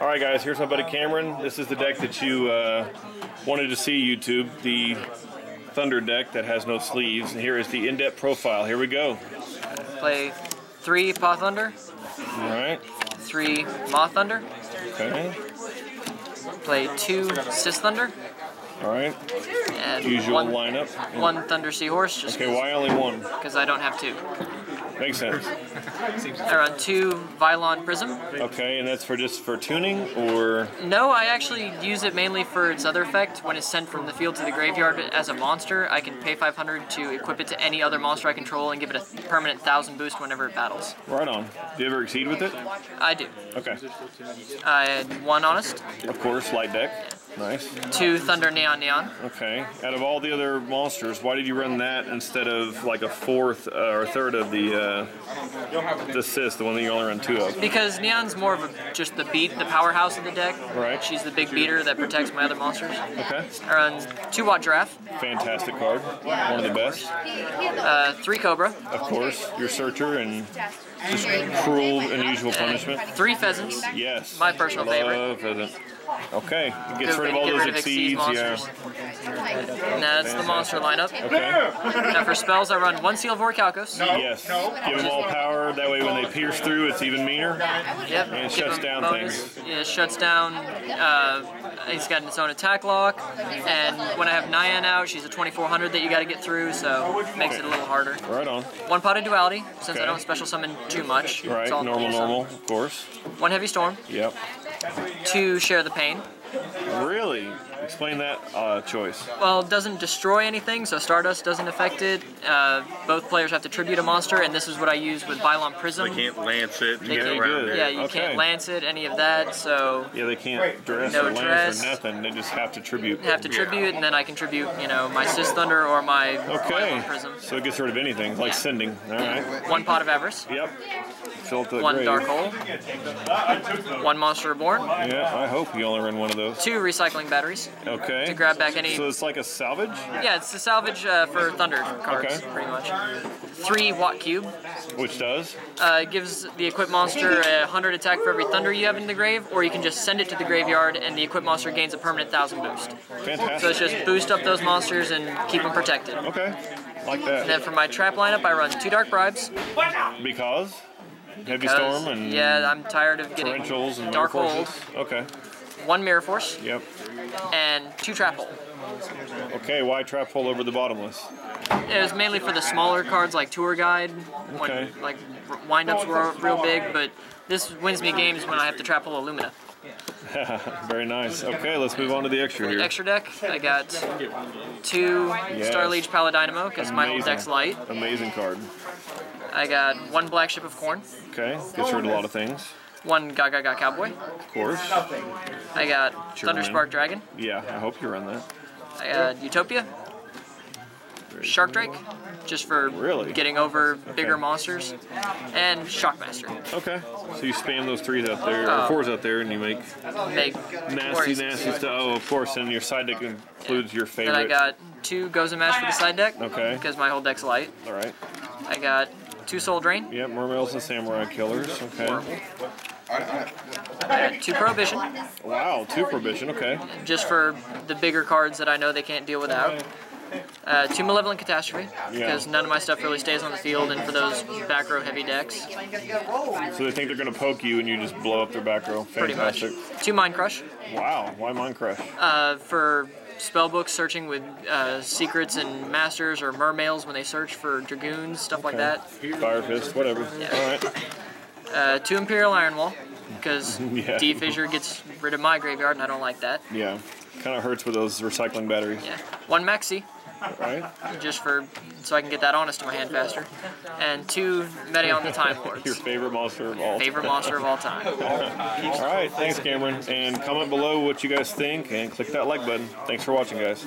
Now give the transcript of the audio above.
All right, guys, here's my buddy Cameron. This is the deck that you uh, wanted to see, YouTube, the Thunder deck that has no sleeves. And here is the in-depth profile. Here we go. Play three Pahunder, All right. three Mahunder, Okay. play two Sishunder, All right. and Usual one, lineup. one Thunder Seahorse, just Okay, why only one? because I don't have two. Makes sense. I run two Vylon Prism. Okay, and that's for just for tuning or No, I actually use it mainly for its other effect. When it's sent from the field to the graveyard as a monster, I can pay 500 to equip it to any other monster I control and give it a permanent 1000 boost whenever it battles. right on. Do you ever exceed with it? I do. Okay. I had one Honest, Of course, light deck. Nice. two Thunder Nyan Nyan. Okay. Out of all the other monsters, why did you run that instead of like a fourth uh, or third of the uh, the Sis, the one that you only run two of? Because Nyan's more of a, just the beat, the powerhouse of the deck. Right. She's the big beater that protects my other monsters. Okay. I run two Watt Giraffe, Fantastic card. One of the best. uh, three Cobra, Of course, your searcher and just cruel, unusual punishment. three Pheasants. Yes. My personal Love pheasant. Okay. It gets rid of all those rid Exceeds exceeds. Yeah. monsters. And that's the monster lineup. Okay. Now for spells, I run one Seal of Orichalcos. Yes. Give them all power. That way, when they pierce through, it's even meaner. Yep. And it give shuts him down bonus. Yeah, it shuts down. Uh, he's got its own attack lock, and when I have Nyan out, she's a 2400 that you got to get through, so it makes it a little harder. Right on. One potted duality, since Okay. I don't special summon too much. Right. It's Normal, summon. normal. Of course. One heavy storm, Yep. Two share the pain. Really? Explain that uh, choice. Well, it doesn't destroy anything, so Stardust doesn't affect it. Uh, both players have to tribute a monster, and this is what I use with Vylon Prism. They can't lance it They get can't- around good. it. Yeah, you Okay. can't lance it, any of that, so Yeah, they can't dress No or lance dress. or nothing. They just have to tribute. you have to tribute, and then I contribute, you know, my Sishunder or my Okay. Vylon Prism. So it gets rid of anything, like Yeah. sending. All right. One Pot of Avarice, Yep. Fill it to the one grave. Dark Hole, one Monster Reborn, Yeah, I hope you only run one of those. Two Recycling Batteries Okay. to grab back any. So it's like a salvage? Yeah, it's the salvage uh, for Thunder cards, Okay. pretty much. Three Watt Cube. Which does? Uh, it gives the equipped monster a 100 attack for every thunder you have in the grave, or you can just send it to the graveyard and the equipped monster gains a permanent 1000 boost. Fantastic. So it's just boost up those monsters and keep them protected. Okay. Like that. And then for my trap lineup, I run two Dark Bribes. Because? Heavy because, storm and yeah, I'm tired of getting torrentials and Dark holes. Okay. One Mirror Force, Yep. and two Trap Hole. Okay, why trap hole over the bottomless? It was mainly for the smaller cards like Tour Guide, when Okay. like windups were real big, but this wins me games when I have to Trap Hole Illumina. Very nice. Okay, let's move on to the extra here. Extra deck, I got two Yes. Starliege Paladynamo because my Amazing. deck's light. Amazing card. I got one Black Ship of Corn, Okay, gets rid of a lot of things. One Gaga Gaga Cowboy. Of course. I got Sure, Thunder. Spark Dragon. Yeah, I hope you run that. I got Utopia. Shark Drake, just for Really? getting over bigger monsters, and Shockmaster. Okay, so you spam those threes out there, or Oh. fours out there, and you make Make nasty, nasty stuff. Oh, of course, and your side deck includes your Then I got two Gozen Match for the side deck. Okay. Because my whole deck's light. All right. I got two Soul Drain, Yep, mermails and samurai killers. Okay. Horrible. I two Prohibition, Wow, two prohibition. Okay. just for the bigger cards that I know they can't deal without. Uh, two Malevolent Catastrophe, because none of my stuff really stays on the field, and for those back row heavy decks, So they think they're gonna poke you, and you just blow up their back row. pretty much. Two Mind Crush, Wow. Why Mind Crush? uh, for spellbooks searching with uh, secrets and masters or mermails when they search for dragoons, stuff like that. Fire fist. Whatever. All right. Uh, two Imperial Iron Wall, because Yeah. D Fissure gets rid of my graveyard, and I don't like that. Yeah. Kind of hurts with those recycling batteries. Yeah. One Maxi, Right. just for so I can get that honest to my hand faster, and two Metaion the Time Lords. Your favorite monster of all. Favorite monster of all time. All right. Thanks, Cameron. And comment below what you guys think, and click that like button. Thanks for watching, guys.